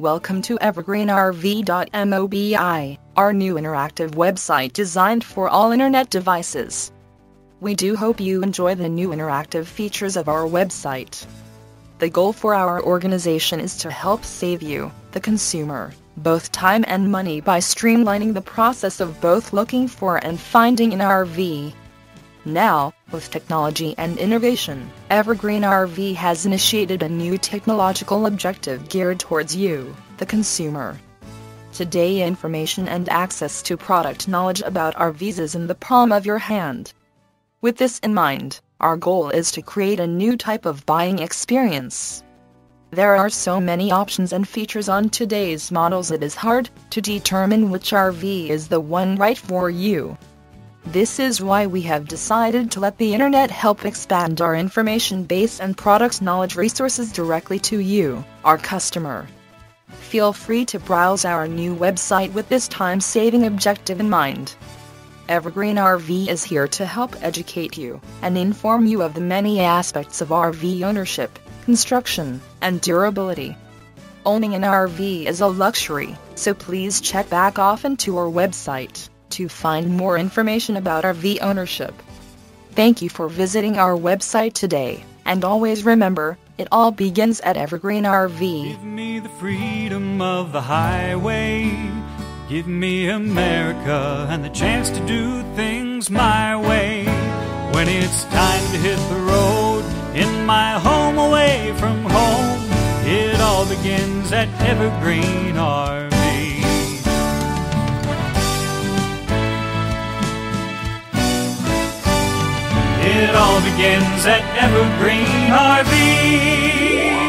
Welcome to evergreenrv.mobi, our new interactive website designed for all internet devices. We do hope you enjoy the new interactive features of our website. The goal for our organization is to help save you, the consumer, both time and money by streamlining the process of both looking for and finding an RV. Now, with technology and innovation, Evergreen RV has initiated a new technological objective geared towards you, the consumer. Today information and access to product knowledge about RVs is in the palm of your hand. With this in mind, our goal is to create a new type of buying experience. There are so many options and features on today's models it is hard to determine which RV is the one right for you. This is why we have decided to let the internet help expand our information base and product knowledge resources directly to you, our customer. Feel free to browse our new website with this time-saving objective in mind. Evergreen RV is here to help educate you and inform you of the many aspects of RV ownership, construction, and durability. Owning an RV is a luxury, so please check back often to our website to find more information about our RV ownership. Thank you for visiting our website today, and always remember, it all begins at Evergreen RV. Give me the freedom of the highway. Give me America and the chance to do things my way. When it's time to hit the road in my home away from home, it all begins at Evergreen RV. It all begins at Evergreen RV.